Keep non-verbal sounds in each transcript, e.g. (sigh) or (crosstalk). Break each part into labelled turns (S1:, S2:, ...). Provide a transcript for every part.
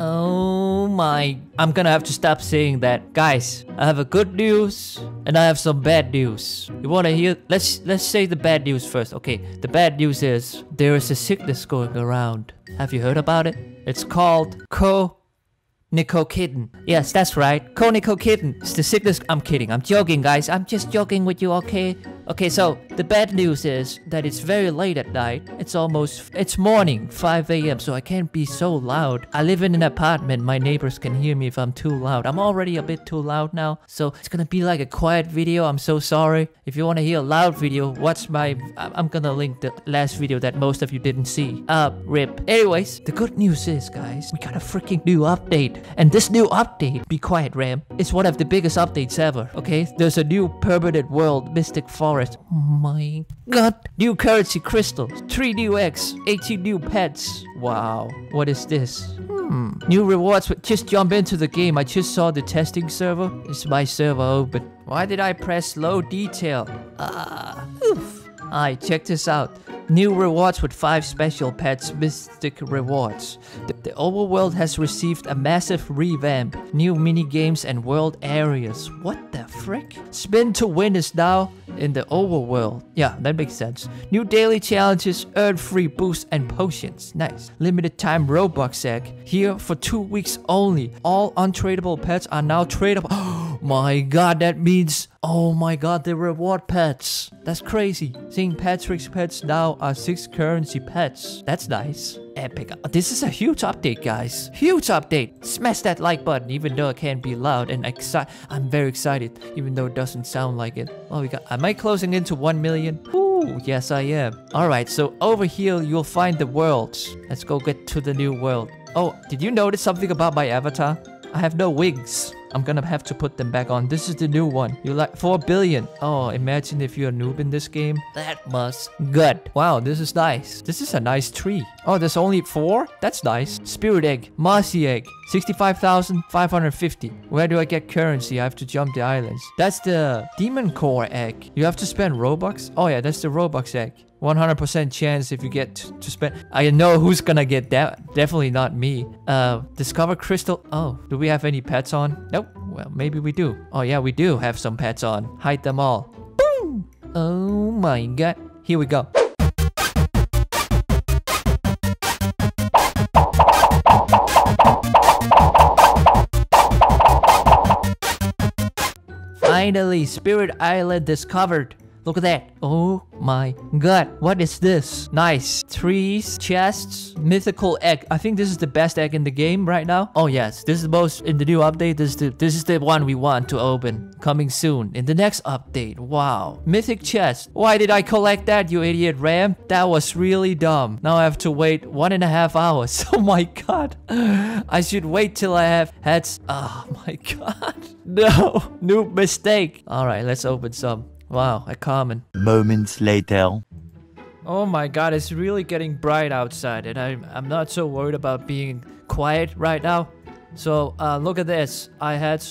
S1: Oh my. I'm gonna have to stop saying that. Guys, I have a good news and I have some bad news. You wanna hear? Let's let's say the bad news first. Okay, the bad news is there is a sickness going around. Have you heard about it? It's called co Nico Kitten. Yes, that's right. Conical Kitten. It's the sickness. I'm kidding. I'm joking, guys. I'm just joking with you, okay? Okay, so the bad news is that it's very late at night. It's almost, it's morning, 5 a.m., so I can't be so loud. I live in an apartment. My neighbors can hear me if I'm too loud. I'm already a bit too loud now, so it's gonna be like a quiet video. I'm so sorry. If you wanna hear a loud video, watch my, I'm gonna link the last video that most of you didn't see. Uh, rip. Anyways, the good news is, guys, we got a freaking new update. And this new update, be quiet, Ram, is one of the biggest updates ever, okay? There's a new permanent world, Mystic Forest. Oh my god. New currency crystals, 3 new eggs, 18 new pets. Wow, what is this? Hmm. New rewards, just jump into the game. I just saw the testing server. Is my server open? Why did I press low detail? Ah, oof. Alright, check this out. New rewards with 5 special pets, Mystic Rewards. The, the overworld has received a massive revamp, new mini games and world areas. What the frick? Spin to win is now in the overworld. Yeah, that makes sense. New daily challenges, earn free boosts and potions. Nice. Limited time Robux egg. Here for 2 weeks only. All untradeable pets are now tradable. (gasps) Oh, my god, that means Oh my god, the reward pets. That's crazy. St. Patrick's pets now are 6 currency pets. That's nice. Epic. Uh, this is a huge update, guys. Huge update. Smash that like button, even though I can't be loud and excited. I'm very excited, even though it doesn't sound like it. Oh, we got. Am I closing into 1 million? Ooh, yes, I am. Alright, so over here, you'll find the worlds. Let's go get to the new world. Oh, did you notice something about my avatar? I have no wings. I'm gonna have to put them back on. This is the new one. You like 4 billion. Oh, imagine if you're a noob in this game. That must good. Wow, this is nice. This is a nice tree. Oh, there's only 4? That's nice. Spirit egg. Mossy egg. 65,550. Where do I get currency? I have to jump the islands. That's the demon core egg. You have to spend Robux? Oh yeah, that's the Robux egg. 100% chance if you get to spend. I know who's gonna get that. Definitely not me. Uh, discover crystal. Oh, do we have any pets on? Nope. Well, maybe we do. Oh yeah, we do have some pets on. Hide them all. Boom! Oh my god. Here we go. Finally, Spirit Island discovered. Look at that. Oh my god. What is this? Nice. Trees, chests, mythical egg. I think this is the best egg in the game right now. Oh yes, this is the most in the new update. This is the, this is the one we want to open. Coming soon in the next update. Wow. Mythic chest. Why did I collect that, you idiot Ram? That was really dumb. Now I have to wait one and a half hours. (laughs) Oh my god. I should wait till I have heads. Oh my (laughs) god. No. New mistake. Alright, let's open some. Wow, a common.
S2: Moments later.
S1: Oh my god, it's really getting bright outside and I'm, I'm not so worried about being quiet right now. So uh, look at this. I had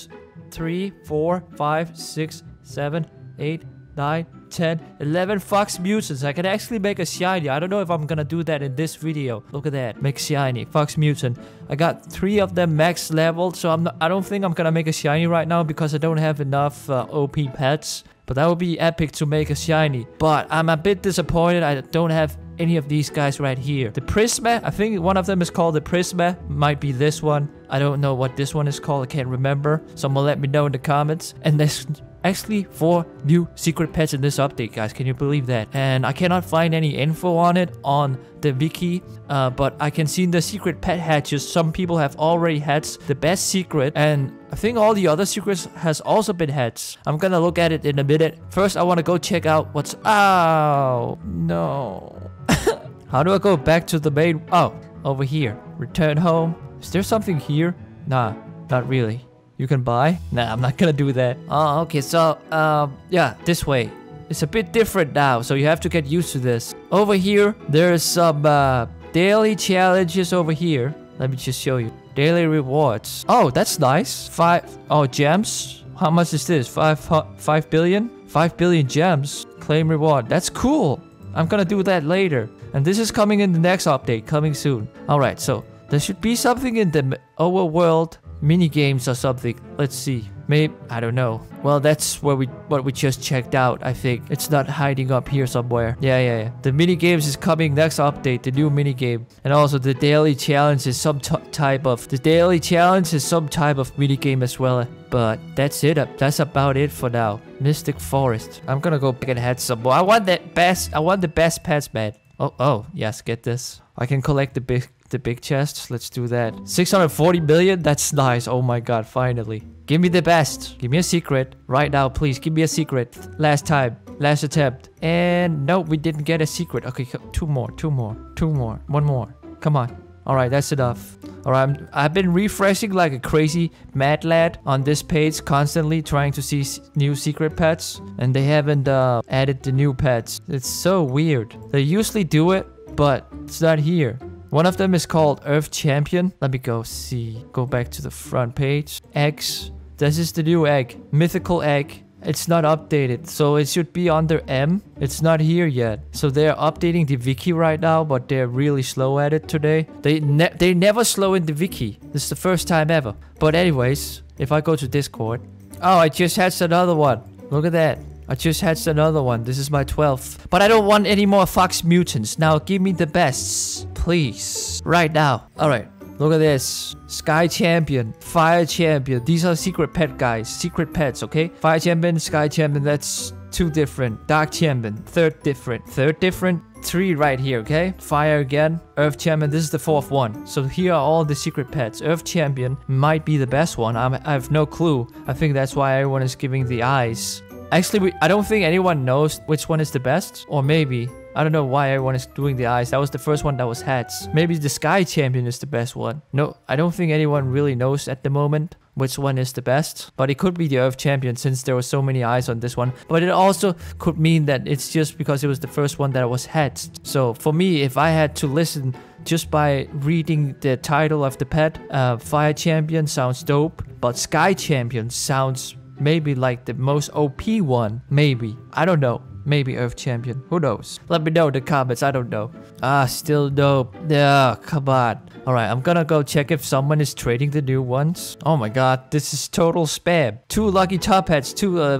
S1: 3, 4, 5, 6, 7, 8, 9, 10, 11 Fox Mutants. I can actually make a shiny. I don't know if I'm gonna do that in this video. Look at that. Make shiny. Fox Mutant. I got three of them max level, so I'm not, I don't think I'm gonna make a shiny right now because I don't have enough uh, OP pets. But that would be epic to make a shiny. But I'm a bit disappointed I don't have any of these guys right here. The Prisma, I think one of them is called the Prisma. Might be this one. I don't know what this one is called. I can't remember. Someone let me know in the comments. And there's actually four new secret pets in this update, guys. Can you believe that? And I cannot find any info on it on the wiki, uh, but I can see in the secret pet hatches, some people have already had the best secret, and I think all the other secrets has also been hatched. I'm gonna look at it in a minute. First, I want to go check out what's... Oh, no. (laughs) How do I go back to the main... Oh, over here. Return home. Is there something here? Nah, not really. You can buy? Nah, I'm not gonna do that. Oh, okay, so, um, yeah, this way. It's a bit different now, so you have to get used to this. Over here, there's some, uh, daily challenges over here. Let me just show you. Daily rewards. Oh, that's nice. Five, oh, gems? How much is this? Five, five billion? Five billion gems. Claim reward. That's cool. I'm gonna do that later. And this is coming in the next update, coming soon. Alright, so There should be something in the overworld mini games or something. Let's see. Maybe I don't know. Well, that's where we what we just checked out. I think it's not hiding up here somewhere. Yeah, yeah, yeah. The mini games is coming next update. The new mini game, and also the daily challenge is some type of the daily challenge is some type of mini game as well. But that's it. That's about it for now. Mystic Forest. I'm gonna go back and head some more. I want that best. I want the best pets, man. Oh, oh, yes. Get this. I can collect the big the big chests. Let's do that. 640 million? That's nice. Oh my god, finally. Give me the best. Give me a secret. Right now, please. Give me a secret. Last time. Last attempt. And no, we didn't get a secret. Okay, two more. Two more. Two more. One more. Come on. Alright, that's enough. Alright, I've been refreshing like a crazy mad lad on this page constantly trying to see new secret pets. And they haven't uh, added the new pets. It's so weird. They usually do it, but it's not here. One of them is called Earth Champion. Let me go see. Go back to the front page. Eggs. This is the new egg. Mythical egg. It's not updated, so it should be under M. It's not here yet. So they're updating the wiki right now, but they're really slow at it today. They ne they never slow in the wiki. This is the first time ever. But anyways, if I go to Discord. Oh, I just hatched another one. Look at that. I just hatched another one. This is my 12th. But I don't want any more Fox Mutants. Now give me the bests. Please. Right now. Alright. Look at this. Sky Champion. Fire Champion. These are secret pet guys. Secret pets, okay? Fire Champion, Sky Champion. That's two different. Dark Champion. Third different. Third different. Three right here, okay? Fire again. Earth Champion. This is the fourth one. So here are all the secret pets. Earth Champion might be the best one. I'm, I have no clue. I think that's why everyone is giving the eyes. Actually, we, I don't think anyone knows which one is the best. Or maybe. I don't know why everyone is doing the eyes. That was the first one that was hats. Maybe the Sky Champion is the best one. No, I don't think anyone really knows at the moment which one is the best. But it could be the Earth Champion since there were so many eyes on this one. But it also could mean that it's just because it was the first one that was hatched. So for me, if I had to listen just by reading the title of the pet, uh, Fire Champion sounds dope. But Sky Champion sounds Maybe like the most OP one. Maybe. I don't know. Maybe Earth Champion. Who knows? Let me know in the comments. I don't know. Ah, still dope. Yeah, come on. Alright, I'm gonna go check if someone is trading the new ones. Oh my god, this is total spam. Two lucky top hats, two... Uh,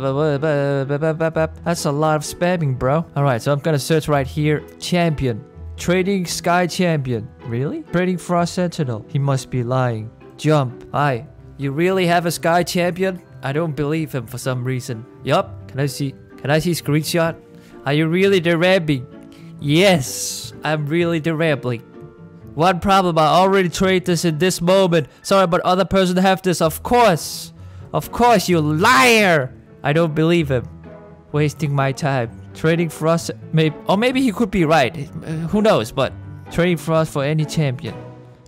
S1: that's a lot of spamming, bro. Alright, so I'm gonna search right here. Champion. Trading Sky Champion. Really? Trading Frost Sentinel. He must be lying. Jump. Hi. You really have a Sky Champion? I don't believe him for some reason. Yup. Can I see? Can I see screenshot? Are you really the rabbit? Yes, I'm really the rabbit. One problem, I already trade this in this moment. Sorry, but other person have this. Of course. Of course, you liar. I don't believe him. Wasting my time. Trading for us, maybe, or maybe he could be right. Who knows, but trading for us for any champion.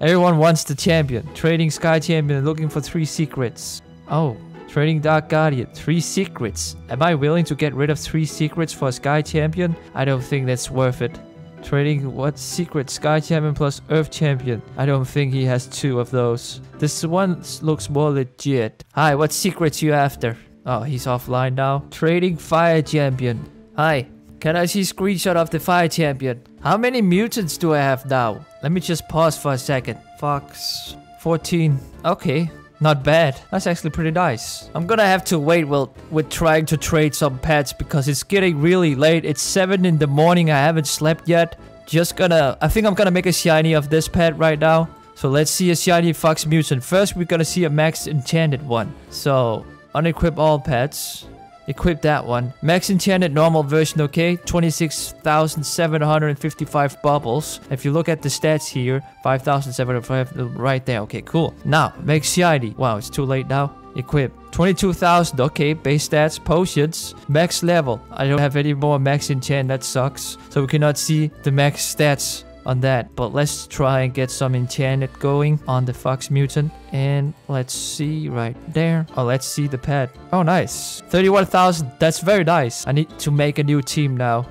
S1: Everyone wants the champion. Trading Sky Champion, looking for three secrets. Oh, Trading Dark Guardian, 3 secrets. Am I willing to get rid of 3 secrets for Sky Champion? I don't think that's worth it. Trading what secret? Sky Champion plus Earth Champion. I don't think he has two of those. This one looks more legit. Hi, what secrets you after? Oh, he's offline now. Trading Fire Champion. Hi, can I see screenshot of the Fire Champion? How many mutants do I have now? Let me just pause for a second. Fox. 14. Okay, not bad. That's actually pretty nice. I'm gonna have to wait with, with trying to trade some pets because it's getting really late. It's 7 in the morning. I haven't slept yet. Just gonna... I think I'm gonna make a shiny of this pet right now. So let's see a shiny Fox Mutant. First, we're gonna see a max enchanted one. So, unequip all pets. Equip that one. Max enchanted normal version, okay? 26,755 bubbles. If you look at the stats here, 5,705 right there. Okay, cool. Now, max shiny. Wow, it's too late now. Equip. 22,000. Okay, base stats, potions, max level. I don't have any more max enchant. That sucks. So we cannot see the max stats on that. But let's try and get some enchanted going on the Fox Mutant. And let's see right there. Oh, let's see the pet. Oh, nice. 31,000. That's very nice. I need to make a new team now.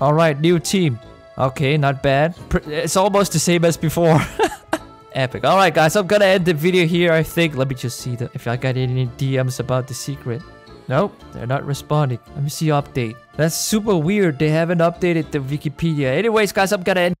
S1: All right, new team. Okay, not bad. It's almost the same as before. (laughs) Epic. All right, guys, I'm gonna end the video here, I think. Let me just see the, if I got any DMs about the secret. Nope, they're not responding. Let me see update. That's super weird. They haven't updated the Wikipedia. Anyways, guys, I'm gonna end.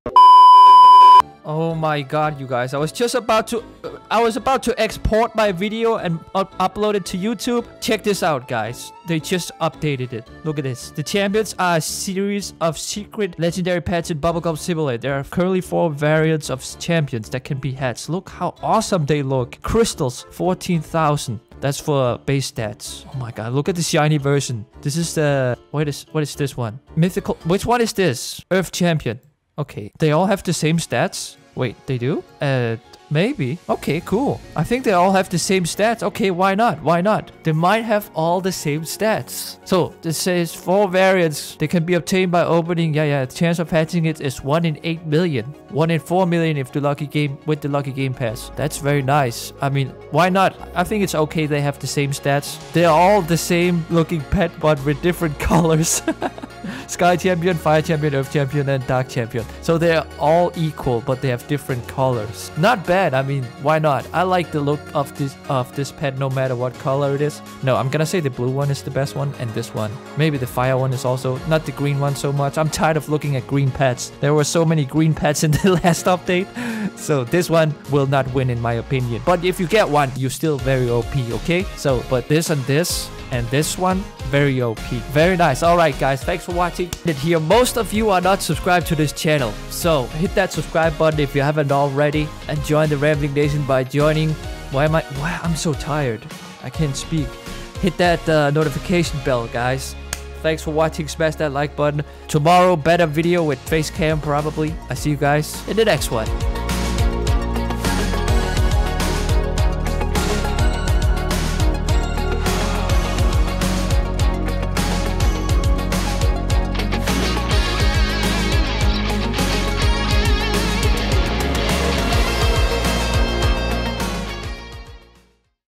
S1: Oh my god, you guys. I was just about to I was about to export my video and up upload it to YouTube. Check this out, guys. They just updated it. Look at this. The champions are a series of secret legendary pets in Bubblegum Simulator. There are currently four variants of champions that can be hatched. Look how awesome they look. Crystals, 14,000. That's for base stats. Oh my god, look at the shiny version. This is the... What is, what is this one? Mythical... Which one is this? Earth Champion. Okay, they all have the same stats? Wait, they do? Uh, maybe. Okay, cool. I think they all have the same stats. Okay, why not? Why not? They might have all the same stats. So, this says four variants. They can be obtained by opening. Yeah, yeah. The chance of hatching it is 1 in 8 million. 1 in 4 million if the lucky game with the lucky game pass. That's very nice. I mean, why not? I think it's okay they have the same stats. They're all the same looking pet, but with different (laughs) colors. (laughs) Sky Champion, Fire Champion, Earth Champion, and Dark Champion. So they're all equal, but they have different colors. Not bad. I mean, why not? I like the look of this of this pet, no matter what color it is. No, I'm gonna say the blue one is the best one, and this one. Maybe the fire one is also not the green one so much. I'm tired of looking at green pets. There were so many green pets in (laughs) the last update, so this one will not win in my opinion. But if you get one, you're still very OP. Okay. So, but this and this and this one very OP very nice all right guys thanks for watching it here. Most of you are not subscribed to this channel. So hit that subscribe button if you haven't already and join the rambling nation by joining. Why am i why i'm so tired. I can't speak. Hit that uh, notification bell guys. Thanks for watching. Smash that like button. Tomorrow better video with face cam probably. I see you guys in the next one